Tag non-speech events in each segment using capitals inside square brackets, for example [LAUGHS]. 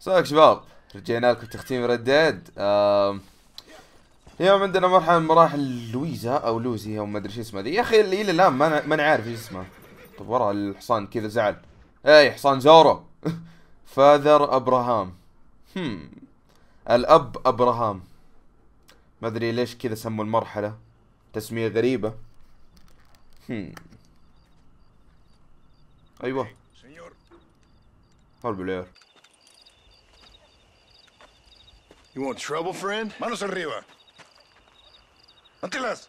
صدق شباب رجعنا لكم تختيم رداد اليوم عندنا مرحلة من مراحل لويزا أو لوزي أو ما أدري شو اسمها ذي. يا أخي اللي إلى الآن ما ما عارف إيش اسمها طب ورا الحصان كذا زعل. اي حصان زورو [LAUGHS] فاذر أبراهام. هم. الأب أبراهام. ما أدري ليش كذا سموا المرحلة. تسمية غريبة. هم. أيوه. Señor, هالبلير you want trouble, friend? Manos arriba. Antelas.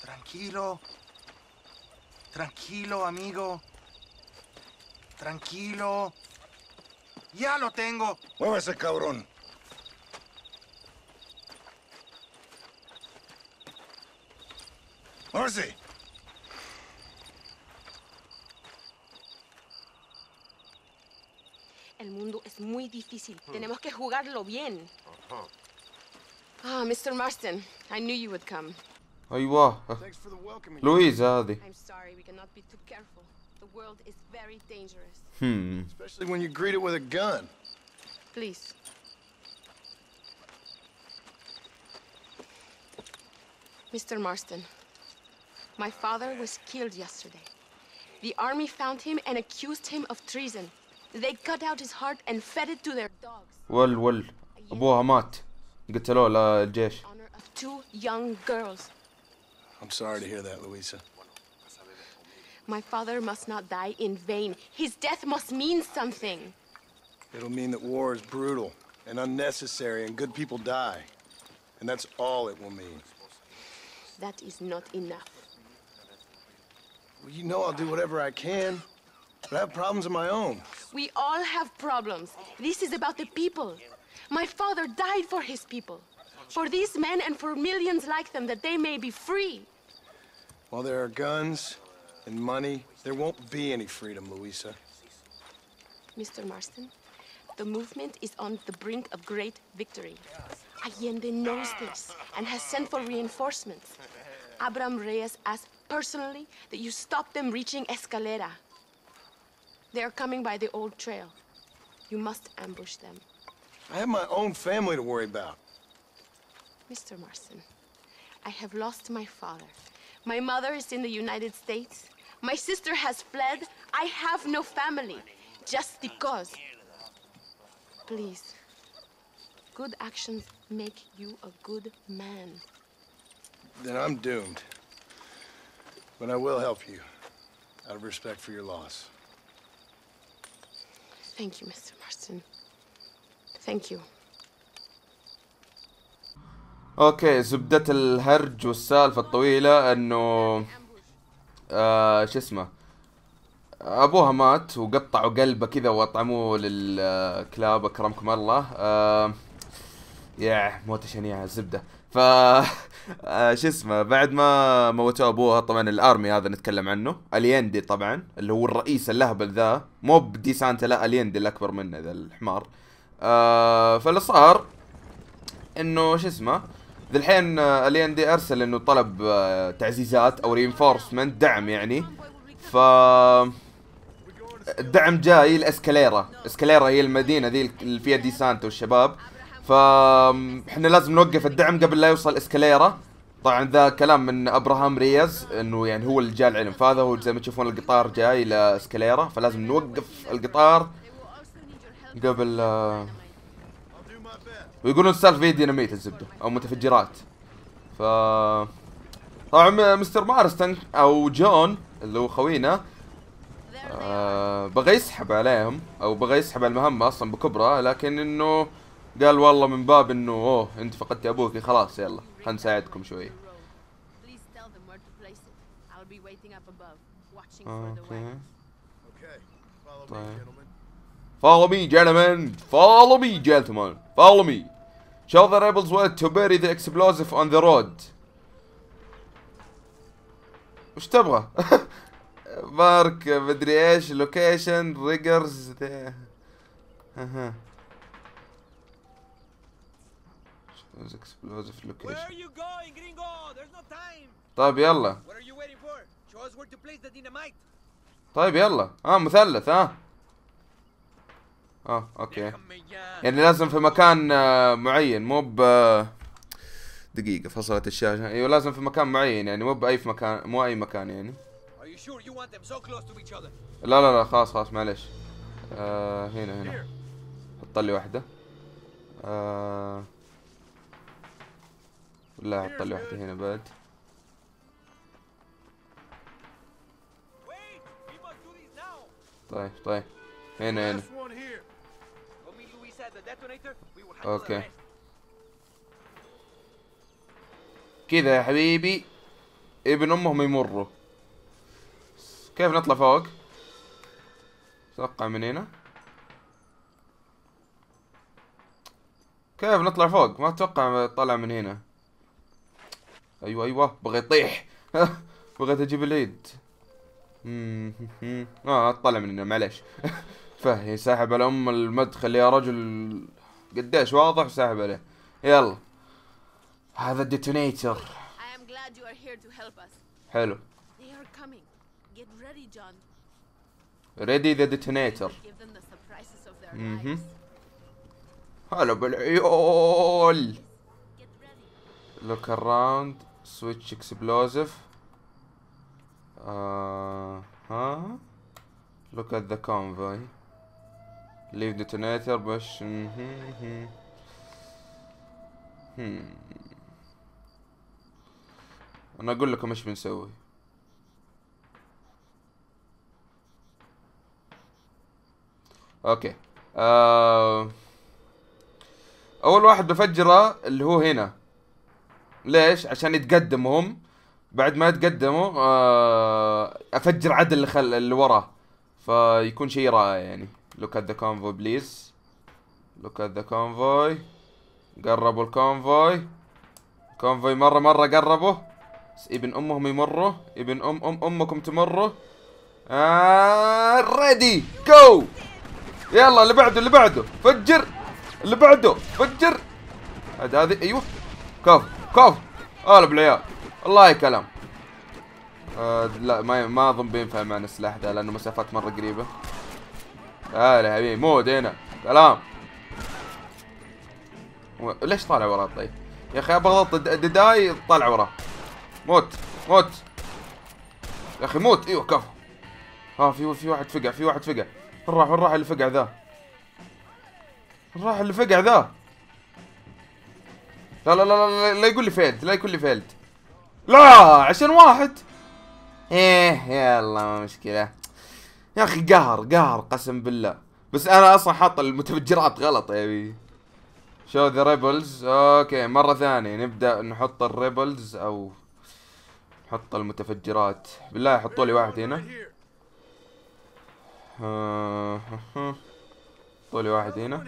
Tranquilo. Tranquilo, amigo. Tranquilo. Ya lo tengo. Muévese, cabrón. Muévese. mundo es muy difícil. Hmm. Tenemos que jugarlo bien. Ah, uh -huh. oh, Mr. Marston, I knew you would come. Ahí va. Luisa, Adi. I'm sorry, we cannot be too careful. The world is very dangerous. Hmm. Especially when you greet it with a gun. Please. Mr. Marston, my father was killed yesterday. The army found him and accused him of treason. They cut out his heart and fed it to their dogs. ول ول ابوها مات قتلوه للجيش Honor of two young girls. I'm sorry to hear that, Luisa. My father must not die in vain. His death must mean something. It'll mean that war is brutal and unnecessary and good people die. And that's all it will mean. That is not enough. Well, you know I'll do whatever I can, but I have problems of my own. We all have problems. This is about the people. My father died for his people. For these men and for millions like them, that they may be free. While there are guns and money, there won't be any freedom, Luisa. Mr. Marston, the movement is on the brink of great victory. Allende knows this and has sent for reinforcements. Abraham Reyes asked personally that you stop them reaching Escalera. They are coming by the old trail. You must ambush them. I have my own family to worry about. Mr. Marston, I have lost my father. My mother is in the United States. My sister has fled. I have no family. Just because. Please. Good actions make you a good man. Then I'm doomed. But I will help you, out of respect for your loss. Thank you, Mr. Marston. Thank you. أوكي زبدة الهرج والسالفة الطويلة إنه آه شو اسمه أبوها مات وقطعوا قلبه كذا وأطعموه للكلاب أكرمكم الله آه يا موتة شنيعة الزبدة. ف آه شو اسمه بعد ما موتوا أبوها طبعا ال army هذا نتكلم عنه أليندي طبعا اللي هو الرئيس الأهبل ذا مو دي سانتا لا أليندي الأكبر منه ذا الحمار. آه فاللي صار إنه شو اسمه الحين أليندي أرسل إنه طلب آه، تعزيزات أو reinforcement دعم يعني. ف الدعم جاي لإسكاليرا. إسكاليرا هي المدينة ذي اللي فيها دي سانتا والشباب. ف إحنا لازم نوقف الدعم قبل لا يوصل إسكاليرا. طبعا ذا كلام من أبراهام رييس إنه يعني هو اللي جاء العلم. فهذا هو زي ما تشوفون القطار جاي لاسكاليرا فلازم نوقف القطار قبل آه، ويقولون السالفه فيها ديناميت الزبدة أو متفجرات. ف طبعا مستر مارستن أو جون اللي هو خوينا آه بغى يسحب عليهم أو بغى يسحب على المهمة أصلا بكبرى لكن إنه قال والله من باب إنه أوه أنت فقدت أبوك خلاص يلا خلنا نساعدكم شوي. أوكي فولو مي جنتلمان فولو مي جنتلمان فولو مي شو ذا ريبلز ويت تو بيري ذا اكسبلوزيف اون ذا رود وش تبغى؟ [LAUGHS] مارك مدري إيش لوكيشن ريجرز ذا explosive Where location are you going, gringo? There's no time. طيب يلا. What are you waiting for? Show us where to place the dynamite. طيب يلا. ها مثلث ها آه أوكي. يعني لازم في مكان آه، معين مو ب دقيقة فصلت الشاشة. أيوه لازم في مكان معين يعني مو بأي في مكان مو أي مكان يعني? لا لا لا خلاص خلاص معليش آه هنا هنا. حط لي واحدة. آه. لا حط لي واحدة هنا بعد! طيب طيب. هنا هنا. أوكي. كذا يا حبيبي. ابن أمهم يمروا. كيف نطلع فوق؟ أتوقع من هنا. كيف نطلع فوق؟ ما أتوقع طلع من هنا. أيوه أيوه. بغى يطيح بغيت أجيب اليد مم. [LAUGHS] آه اطلع من هنا معليش. [LAUGHS] فهي ساحب على أم المدخل يا رجل. قديش واضح ساحب عليه. يلا. هذا الديتونيتر. حلو. ready the detonator. هلا بالعيال Get ready. switch explosive ها look at the convoy leave detonator بس أنا أقول لكم إيش بنسوي. أوكي. آه أول واحد بفجره اللي هو هنا. ليش؟ عشان يتقدموا هم بعد ما يتقدموا آه... أفجر عدل اللي خل اللي وراه فيكون شيء رائع يعني. Look at the convoy please. Look at the convoy. قربوا ال convoy. convoy مرة مرة قربوا. ابن أمهم يمروا. ابن ام أم أمكم تمروا. آه ready go يلا اللي بعده اللي بعده. فجر اللي بعده. فجر. هذه أيوه. كفو. كفو هلا بالعيال. الله كلام آه لا ما ما أظن بينفع معنا السلاح ذا لأنه مسافات مرة قريبة. هلا يا حبيبي مود هنا. سلام. و- ليش طالع وراه طيب؟ يا أخي الد- الدداي طالع وراه موت موت. يا أخي موت. إيوه كفو ها في في واحد فقع في واحد فقع. وين راح وين راح اللي فقع ذا. وين راح اللي فقع ذا. لا لا لا لا, لا, يقول لي failed لا يقول لي failed. لا عشان واحد. إيه يلا ما مشكلة. يا أخي قهر قهر قسم بالله. بس أنا أصلا حاط المتفجرات غلط يا بي show the rebels okay مرة ثانية. نبدأ نحط ال rebels أو نحط المتفجرات. بالله حطوا لي واحد هنا. آه، حطوا لي واحد هنا.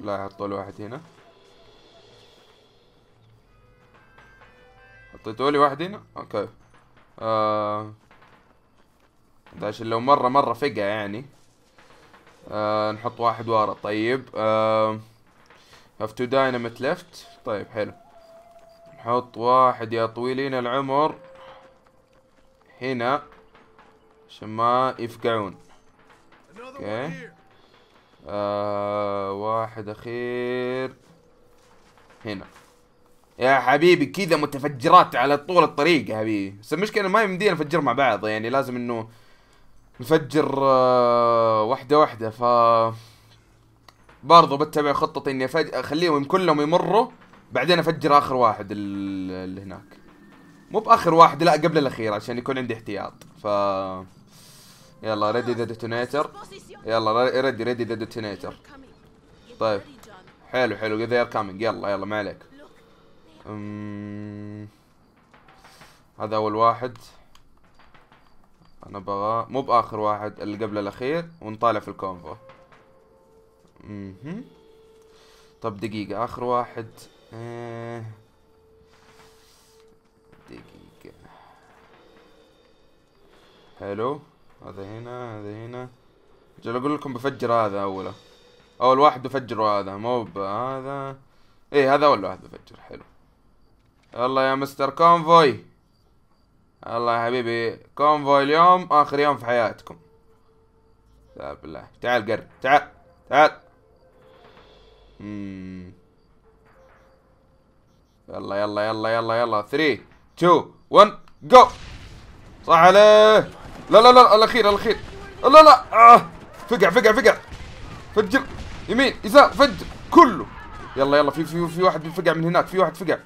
لا حطوا لي واحد هنا. حطيتوا لي واحد هنا؟ أوكي. آه ده عشان لو مرة مرة فقع يعني. آه نحط واحد ورا. طيب آه have to dynamite left. طيب حلو. نحط واحد يا طويلين العمر. هنا عشان ما يفقعون. Here. آه واحد أخير. هنا. يا حبيبي كذا متفجرات على طول الطريق يا حبيبي. بس المشكلة ما يمدينا نفجر مع بعض يعني لازم إنه نفجر آه واحدة واحدة. ف برضو بتبع خطتي إني أفج... أخليهم كلهم يمروا بعدين أفجر آخر واحد ال- اللي هناك. مو بآخر واحد لا قبل الأخير عشان يكون عندي احتياط. ف يلا ready the detonator. يلا ready ready the detonator طيب. حلو حلو. they are coming يلا يلا ما عليك. أمم، هذا أول واحد. أنا بغى مو بآخر واحد اللي قبل الأخير ونطالع في ال convoy. مهم. طب دقيقة. آخر واحد. آه. دقيقة. حلو. هذا هنا هذا هنا. جل أقول لكم بفجر هذا اوله أول واحد بفجره هذا مو بهذا إيه هذا أول واحد بفجر حلو. يلا يا مستر كونفوي. الله يا حبيبي. كونفوي اليوم آخر يوم في حياتكم. لا بالله. تعال قرب تعال. تعال. مم. يلا يلا يلا يلا يلا. 3 2 1 جو صح عليه. لا لا لا الأخير الأخير. لا لا آه. فقع فقع فقع. فجر. يمين يسار فجر. كله. يلا يلا في في في واحد فقع من هناك في واحد فقع.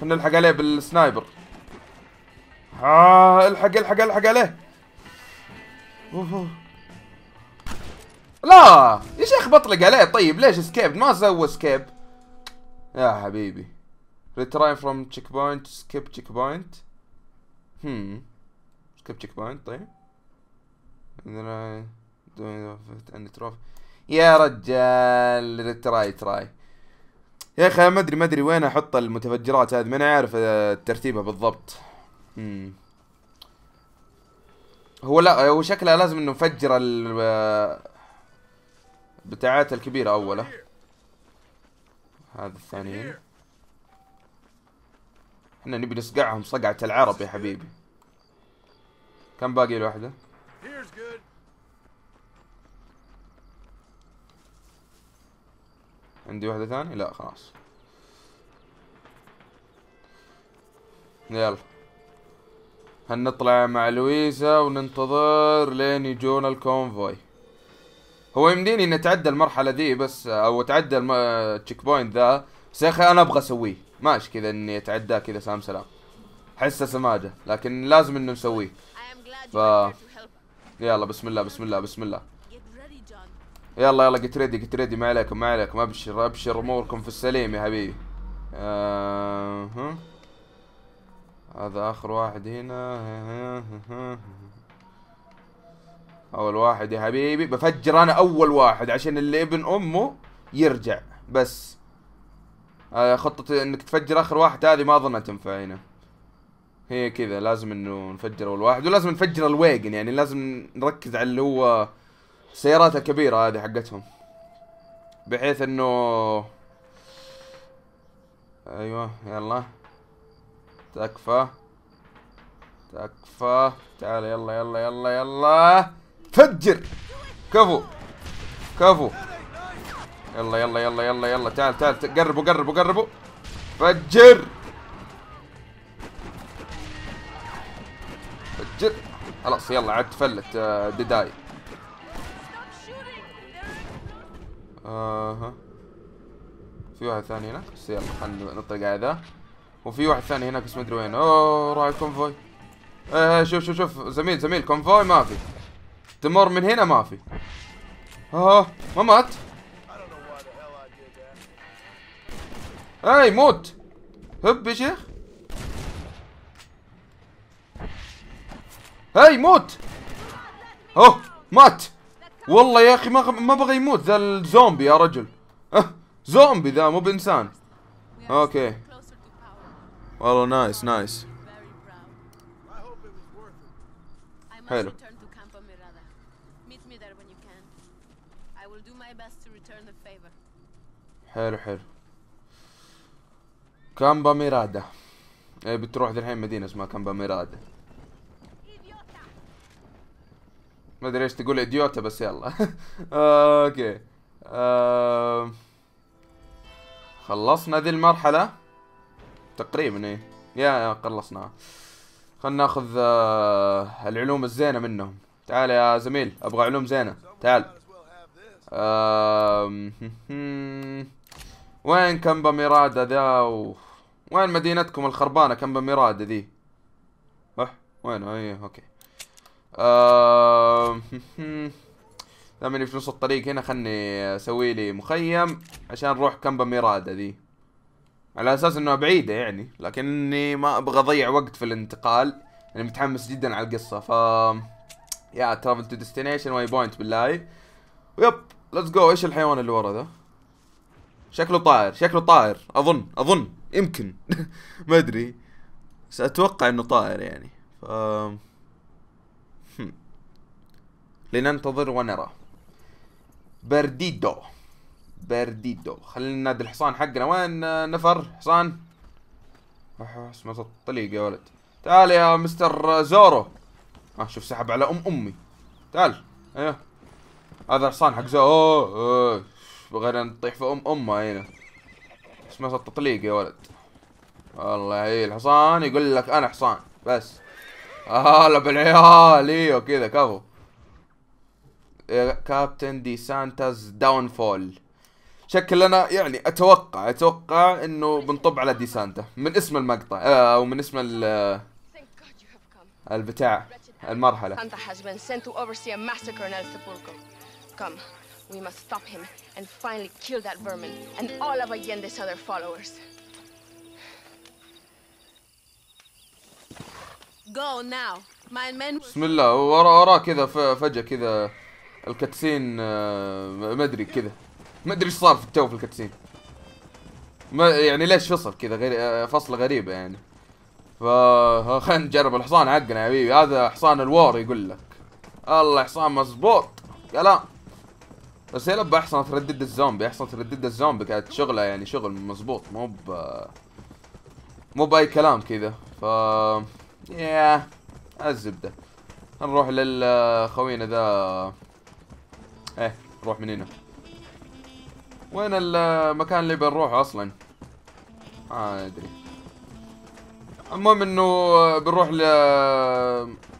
خلينا نلحق عليه بال sniper. آه الحق الحق الحق عليه. أوه. لا يا شيخ بطلق عليه؟ طيب ليش skip ما سوى skip يا حبيبي. Retry from checkpoint skip checkpoint. Hmm. skip checkpoint طيب. I doing it and trophy يا رجال retry try يا أخي ما أدري ما أدري وين أحط المتفجرات هذه ماني عارف آه، ترتيبها بالضبط. مم. هو لا هو شكلها لازم إنه نفجر ال آه، بتاعات الكبيرة أوله. هذا الثانيين. إحنا نبي نصقعهم صقعة العرب يا حبيبي. كم باقي good. عندي واحدة ثانية؟ لا خلاص. يلا. هنطلع مع لويزا وننتظر لين يجونا الكونفوي؟ هو يمديني نتعدى المرحلة ذي بس أو أتعدى ال checkpoint ذا بس يا أخي أنا أبغى أسويه. ماشي كذا إني أتعداه كذا سلام سلام. حسه سماجة لكن لازم إنه نسويه. ف-. يلا بسم الله بسم الله بسم الله. يلا يلا get ready get ready ما عليكم ما عليكم. أبشر أبشر أموركم في السليم يا حبيبي. آه ها. هذا آخر واحد هنا. أول واحد يا حبيبي. بفجر أنا أول واحد عشان اللي ابن أمه يرجع. بس. آه خطة إنك تفجر آخر واحد هذه ما اظنها تنفع هنا. هي كذا لازم إنه نفجر أول واحد ولازم نفجر الويجن يعني لازم نركز على اللي هو السيارات الكبيرة هذه حقتهم. بحيث إنه أيوه يلا. تكفى. تكفى. تعال يلا يلا يلا يلا. فجر. كفو. كفو. يلا يلا يلا يلا يلا. تعال تعال قربوا قربوا قربوا. فجر. خلاص يلا عاد تفلت آه، ديداي أها في واحد ثاني هناك؟ بس يلا خلينا نطلق على ذا. وفي واحد ثاني هناك بس ما أدري وين. أوه راح ال convoy. إيه إيه، شوف شوف شوف. زميل زميل convoy ما في. تمر من هنا ما في. آه ما مات؟ اي موت هب يا شيخ. هاي موت! أوه مات! والله يا أخي ما ما بغى يموت ذا الزومبي يا رجل. أه زومبي ذا مو بإنسان. power. والله nice nice. favor. حلو حلو. كامبا ميرادا إيه بتروح الحين مدينة اسمها كامبا ميرادا ما أدري إيش تقول idiota بس يلا. [LAUGHS] okay. آم. خلصنا ذي المرحلة؟ تقريبا إيه. يا خلصناها. خلنا ناخذ آه، العلوم الزينة منهم. تعال يا زميل أبغى علوم زينة. تعال. آم، [LAUGHS] وين كامبا ميرادا ذا؟ و... وين مدينتكم الخربانة كامبا ميرادا ذي؟ أح وين؟ أي okay. آم، [LAUGHS] دامني في نص الطريق هنا خلني أسوي لي مخيم عشان نروح كامبا ميرادا ذي. على أساس انها بعيدة يعني لكني ما أبغى أضيع وقت في الانتقال. أنا متحمس جدا على القصة ف يا travel to destination waypoint بالله. yep let's go إيش الحيوان اللي ورا ذا؟ شكله طائر شكله طائر. أظن أظن يمكن. [LAUGHS] ما أدري. بس أتوقع إنه طائر يعني. ف. لننتظر ونرى. برديدو. برديدو. خلينا ننادي الحصان حقنا. وين آه، نفر؟ حصان؟ اسمه الطليق يا ولد. تعال يا مستر زورو. ها شوف سحب على أم أمي. تعال. أيوه. هذا حصان حق زورو. بغينا نطيح في أم أمه هنا اسمه التطليق يا ولد. والله هي الحصان يقول لك أنا حصان. بس. هلا بالعيال. إيوه كذا كفو. Captain De Santa's downfall شكلنا يعني أتوقع أتوقع انه بنطب على دي سانتا من اسم المقطع آه، أو من اسم ال-. البتاع المرحله Santa has been sent to oversee a massacre in El Sepulcro. Come, we must stop him and finally kill that vermin and all of Allende's other followers. Go now. My men بسم الله ورا وراه كذا ف- فجاه كذا الكتسين آه، ما أدري كذا. ما أدري إيش صار في التو في الكتسين ما يعني ليش فصل كذا غير آه، فصله غريبه يعني. ف خلينا نجرب. الحصان حقنا يا حبيبي. هذا حصان الوار يقول لك. الله حصان مزبوط كلام بس هي لبا احسن تردد الزومبي. أحسن تردد الزومبي كانت شغلة يعني شغل مزبوط مو ب مو بأي كلام كذا. ف يا الزبدة. نروح للخوينا ذا إيه نروح من هنا. وين المكان اللي بنروحه أصلا؟ ما أدري. المهم إنه بنروح ل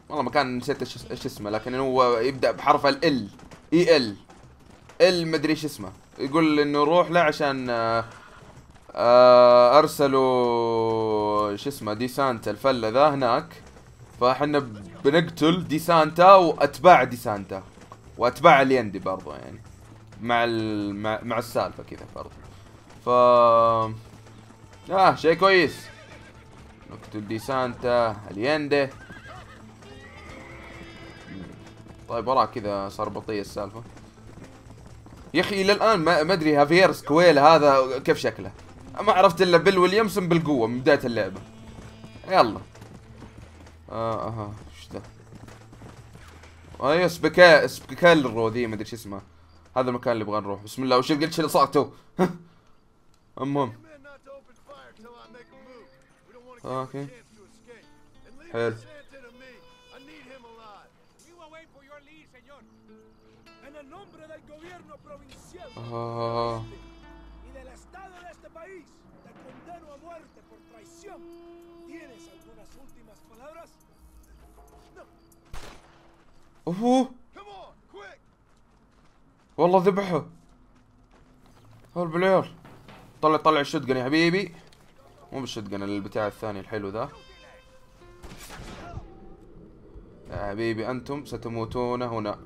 والله مكان نسيت إيش اسمه لكن هو يبدأ بحرف ال ال. إي ال. ال مدري إيش اسمه. يقول إنه روح له عشان آه، آه، أرسلوا شو اسمه دي سانتا. الفلة ذا هناك. فإحنا بنقتل دي سانتا وأتباع دي سانتا. واتباع اليندي برضو يعني. مع ال... مع, مع السالفة كذا برضو. ف آه شيء كويس. نقتل دي سانتا اليندي طيب وراه كذا صار بطيء السالفة. يا أخي إلى الآن ما ما أدري هافير سكويل هذا كيف شكله؟ ما عرفت إلا بيل ويليامسون بالقوة من بداية اللعبة. يلا. آه أها إيش ذا؟ أيوه سبكا سبكالرو ذي ما ادري شو اسمه هذا المكان اللي نبغى نروح. بسم الله وش قلت شو اللي صوته المهم. أوكي. حلو. Tienes أوه! والله ذبحه. هول بالعيال. طلع طلع الشotgun يا حبيبي. مو بالشotgun البتاع الثاني الحلو ذا. يا حبيبي أنتم ستموتون هنا.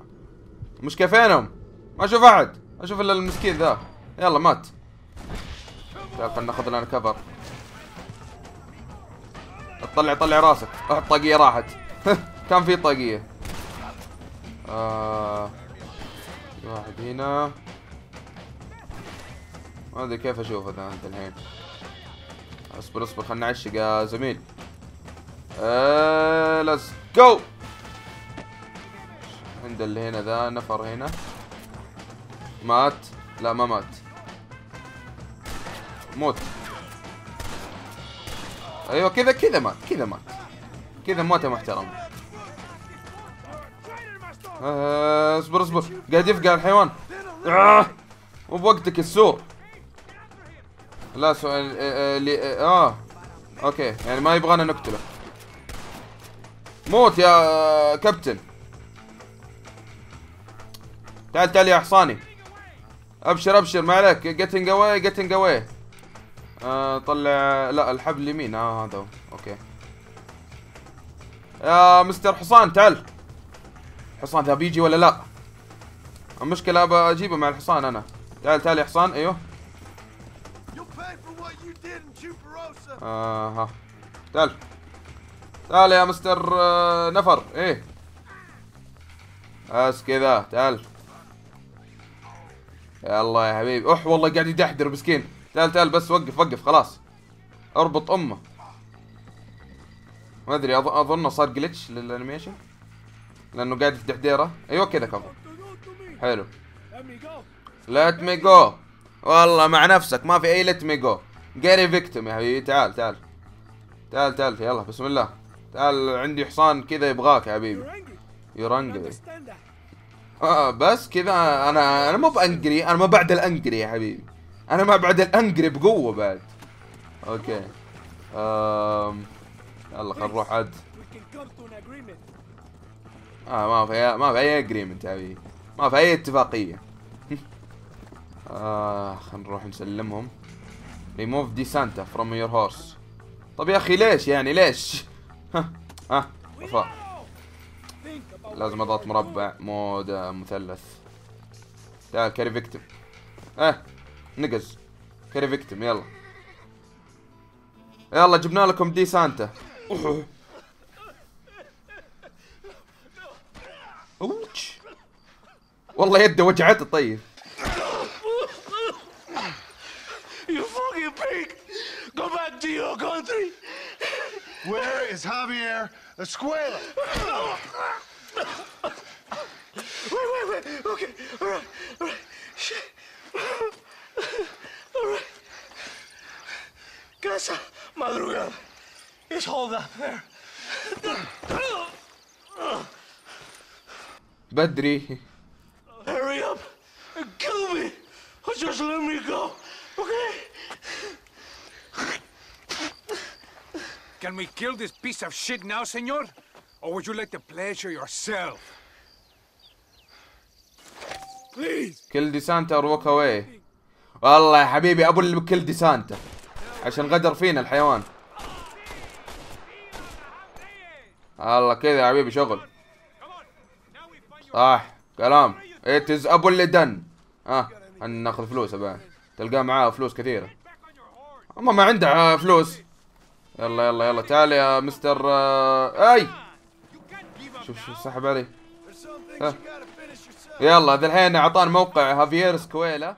مش كيفينهم ما أشوف أحد. أشوف إلا المسكين ذا. يلا مات. يلا خلنا ناخذ لنا كفر. طلع طلع راسك. أحط طاقية راحت. [LAUGHS] كان في طاقية. آه واحد هنا. ما أدري كيف اشوفه ذا أنت الحين. اصبر اصبر خلنا نعشق يا زميل. آه let's go عند اللي هنا ذا نفر هنا. مات. لا ما مات. موت. أيوه كذا كذا مات كذا مات. كذا موته محترمه آه، اصبر اصبر. قاعد يفقع الحيوان. آه مو بوقتك السور لا سؤال آه, آه, آه, آه. أوكي يعني ما يبغانا نقتله. موت يا آه كابتن. تعال تعال يا حصاني. أبشر أبشر ما عليك. getting away getting away آه طلع لا الحبل اليمين. آه هذا okay. يا مستر حصان تعال. الحصان ذا بيجي ولا لا؟ المشكلة ابى أجيبه مع الحصان أنا. تعال تعال يا حصان. أيوه. Chuparosa. آه ها. تعال. تعال يا مستر آه نفر. إيه. بس كذا. تعال. يلا يا حبيبي. اح والله قاعد يدحدر مسكين. تعال تعال بس وقف وقف خلاص. أربط أمه. ما أدري اظنه صار glitch لل animation. لأنه قاعد في دحديره أيوه كذا كفو. حلو. let me go والله مع نفسك ما في أي let me go carry victim يا حبيبي. تعال تعال. تعال تعال. يلا بسم الله. تعال عندي حصان كذا يبغاك يا حبيبي. That. آه بس كذا أنا أنا مو ب angry أنا ما بعد ال angry يا حبيبي. أنا ما بعد ال angry بقوة بعد. okay. آم. يلا خل نروح عاد We can come to an agreement. آه ما في ما في أي agreement حبيبي ما في أي اتفاقية. [LAUGHS] آه خلينا نروح نسلمهم. ريموف دي سانتا فروم يور هورس طب يا أخي ليش يعني؟ ليش؟ [LAUGHS] ها ها about لازم أضغط مربع mode آه، مثلث. تعال carry victim آه نقز. carry victim يلا. يلا جبنا لكم دي سانتا [LAUGHS] اوتش والله يده وجعته طيب You fucking pig! Go back to your country! Where is Javier Escuela? wait, wait, wait. Okay, all right, all right. Shit. All right. Casa Madrugada. It's hold up there. بدري Hurry up and kill me. Or just let me go. Okay? Can we kill this piece of shit now, senor? Or would you like the pleasure yourself? Please. دي سانتا اور ووك اواي والله يا حبيبي ابو اللي بكل دي سانتا عشان غدر فينا الحيوان الله كذا يا حبيبي شغل صح كلام اتز ابو اللي دن آه ناخذ فلوس بعد تلقاه معاه فلوس كثيرة. أما ما عنده آه، فلوس يلا يلا يلا تعال يا مستر آه، أي شوف شوف. سحب علي yourself. يلا ذا الحين أعطانا موقع هافير سكويلا